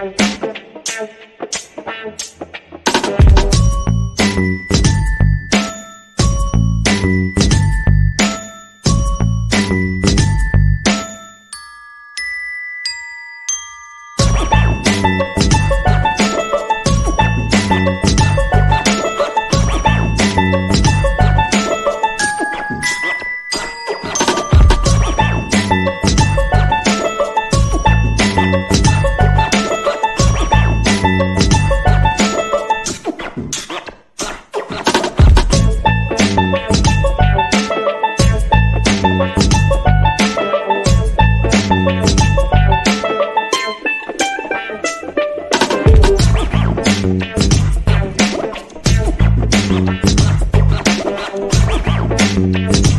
Thank you. Thank